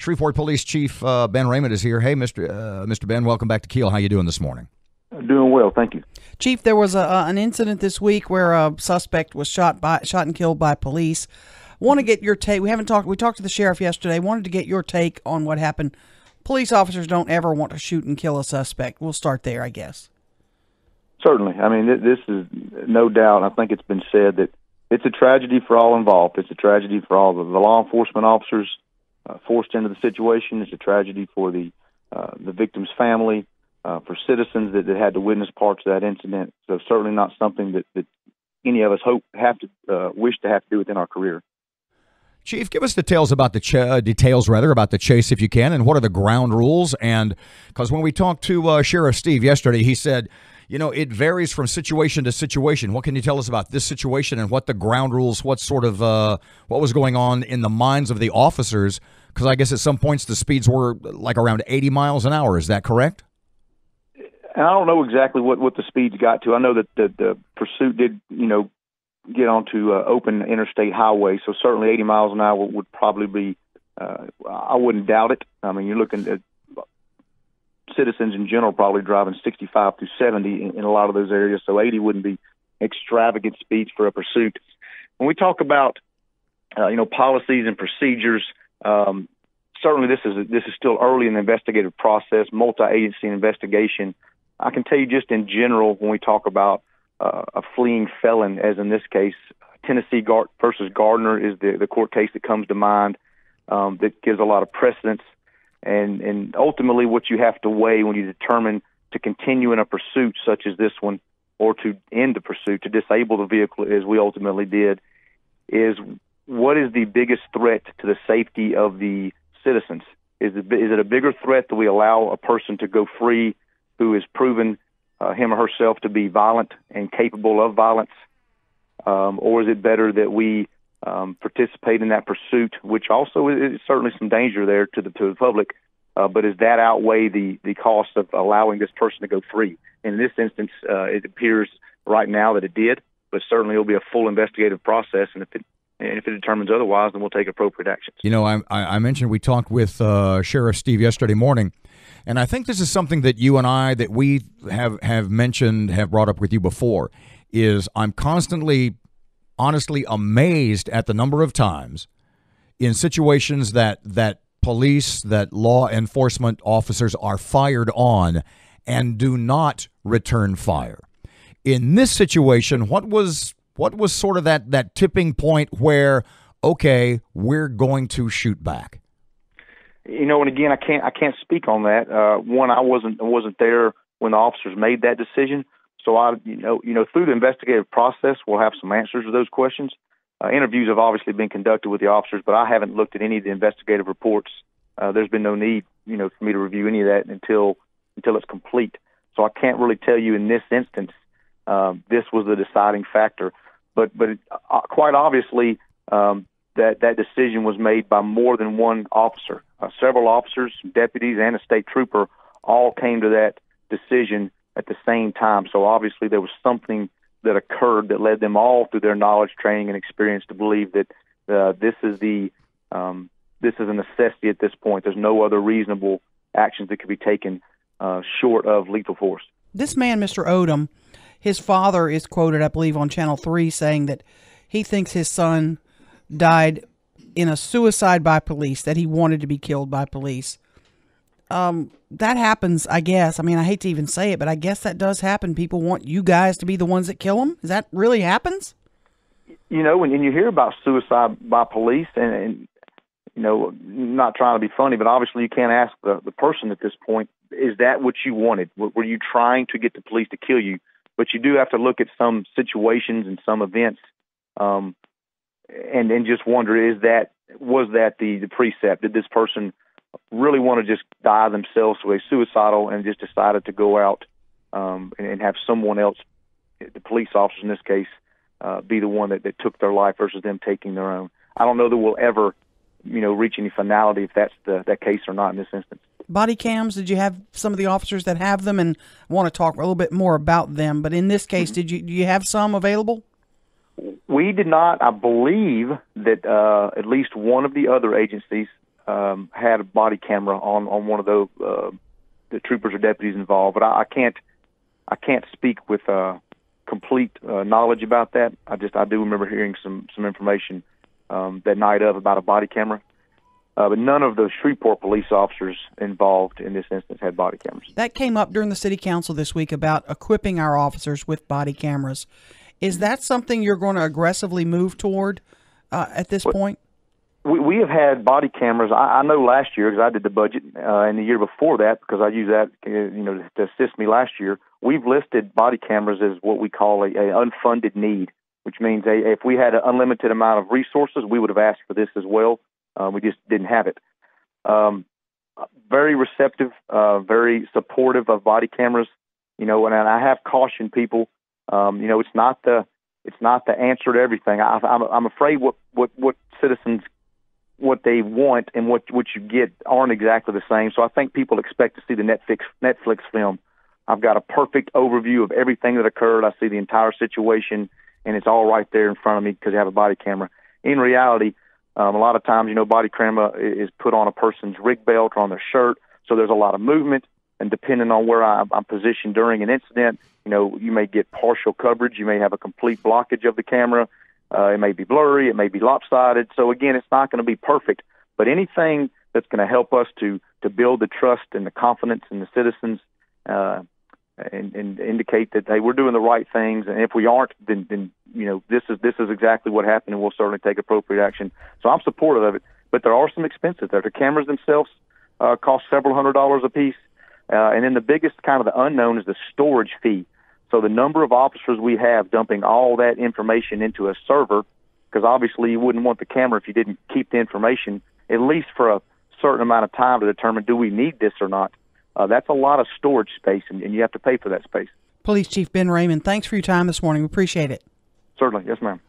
Shreveport Police Chief uh, Ben Raymond is here. Hey, Mr. Uh, Mr. Ben, welcome back to Keel. How you doing this morning? Doing well, thank you. Chief, there was a, uh, an incident this week where a suspect was shot by shot and killed by police. Want to get your take? We haven't talked. We talked to the sheriff yesterday. Wanted to get your take on what happened. Police officers don't ever want to shoot and kill a suspect. We'll start there, I guess. Certainly. I mean, this is no doubt. I think it's been said that it's a tragedy for all involved. It's a tragedy for all the, the law enforcement officers uh, forced into the situation. It's a tragedy for the uh, the victim's family, uh, for citizens that, that had to witness parts of that incident. So certainly not something that, that any of us hope have to uh, wish to have to do within our career. Chief, give us details about the ch- uh, details rather about the chase if you can, and what are the ground rules? And because when we talked to uh, Sheriff Steve yesterday, he said you know, it varies from situation to situation. What can you tell us about this situation and what the ground rules, what sort of, uh, what was going on in the minds of the officers? Because I guess at some points the speeds were like around 80 miles an hour. Is that correct? And I don't know exactly what, what the speeds got to. I know that the, the pursuit did, you know, get onto uh, open interstate highway. So certainly 80 miles an hour would probably be, uh, I wouldn't doubt it. I mean, you're looking at citizens in general probably driving 65 to 70 in, in a lot of those areas. So 80 wouldn't be extravagant speeds for a pursuit. When we talk about uh, you know policies and procedures, um, certainly this is this is still early in the investigative process, multi-agency investigation. I can tell you just in general when we talk about uh, a fleeing felon, as in this case, Tennessee versus Garner is the the court case that comes to mind um, that gives a lot of precedence and and ultimately what you have to weigh when you determine to continue in a pursuit such as this one or to end the pursuit to disable the vehicle as we ultimately did is what is the biggest threat to the safety of the citizens? Is it, is it a bigger threat that we allow a person to go free who has proven uh, him or herself to be violent and capable of violence? Um, or is it better that we um, participate in that pursuit, which also is certainly some danger there to the to the public. Uh, but does that outweigh the the cost of allowing this person to go free? In this instance, uh, it appears right now that it did, but certainly it'll be a full investigative process, and if it and if it determines otherwise, then we'll take appropriate actions. You know, I, I mentioned we talked with uh, Sheriff Steve yesterday morning, and I think this is something that you and I that we have have mentioned have brought up with you before. Is I'm constantly honestly amazed at the number of times in situations that that police, that law enforcement officers are fired on and do not return fire. In this situation, what was what was sort of that that tipping point where okay, we're going to shoot back? You know, and again, I can't I can't speak on that. Uh, one, I wasn't I wasn't there when the officers made that decision. So I, you know, you know, through the investigative process, we'll have some answers to those questions. Uh, interviews have obviously been conducted with the officers, but I haven't looked at any of the investigative reports. Uh, there's been no need, you know, for me to review any of that until until it's complete. So I can't really tell you in this instance um, this was the deciding factor. But but uh, quite obviously um, that that decision was made by more than one officer. Uh, several officers, deputies, and a state trooper all came to that decision at the same time. So obviously there was something that occurred that led them all through their knowledge, training, and experience to believe that uh, this is the um, this is a necessity at this point. There's no other reasonable actions that could be taken uh, short of lethal force. This man, Mr. Odom, his father is quoted, I believe, on Channel Three, saying that he thinks his son died in a suicide by police, that he wanted to be killed by police um, that happens, I guess. I mean, I hate to even say it, but I guess that does happen. People want you guys to be the ones that kill them. Is that really happens? You know, when, when you hear about suicide by police, and, and you know, not trying to be funny, but obviously you can't ask the, the person at this point, is that what you wanted? Were you trying to get the police to kill you? But you do have to look at some situations and some events, um, and and just wonder: is that was that the the precept? Did this person really want to just die themselves way suicidal and just decided to go out um, and, and have someone else, the police officers in this case, uh, be the one that, that took their life versus them taking their own. I don't know that we'll ever, you know, reach any finality if that's the that case or not in this instance. Body cams? Did you have some of the officers that have them and want to talk a little bit more about them? But in this case, did you do you have some available? We did not. I believe that uh, at least one of the other agencies um, had a body camera on on one of those uh, the troopers or deputies involved, but I, I can't I can't speak with uh, complete uh, knowledge about that. I just I do remember hearing some some information um, that night of about a body camera. Uh, but none of the Shreveport police officers involved in this instance had body cameras. That came up during the city council this week about equipping our officers with body cameras. Is that something you're going to aggressively move toward uh, at this point? We, we have had body cameras. I, I know last year because I did the budget, uh, and the year before that because I used that uh, you know to assist me last year. We've listed body cameras as what we call a, a unfunded need, which means a, if we had an unlimited amount of resources, we would have asked for this as well. Uh, we just didn't have it. Um, very receptive, uh, very supportive of body cameras. You know, and I have cautioned people. Um, you know, it's not the it's not the answer to everything. I, I'm I'm afraid what what what citizens what they want and what what you get aren't exactly the same. So I think people expect to see the Netflix Netflix film. I've got a perfect overview of everything that occurred. I see the entire situation, and it's all right there in front of me because I have a body camera. In reality, um, a lot of times, you know, body camera is put on a person's rig belt or on their shirt, so there's a lot of movement. And depending on where I'm, I'm positioned during an incident, you know, you may get partial coverage. You may have a complete blockage of the camera. Uh, it may be blurry. It may be lopsided. So again, it's not going to be perfect. But anything that's going to help us to to build the trust and the confidence in the citizens, uh, and, and indicate that hey, we're doing the right things. And if we aren't, then then you know this is this is exactly what happened, and we'll certainly take appropriate action. So I'm supportive of it. But there are some expenses there. The cameras themselves uh, cost several hundred dollars a piece, uh, and then the biggest kind of the unknown is the storage fee. So the number of officers we have dumping all that information into a server, because obviously you wouldn't want the camera if you didn't keep the information at least for a certain amount of time to determine do we need this or not. Uh, that's a lot of storage space, and, and you have to pay for that space. Police Chief Ben Raymond, thanks for your time this morning. We appreciate it. Certainly, yes, ma'am.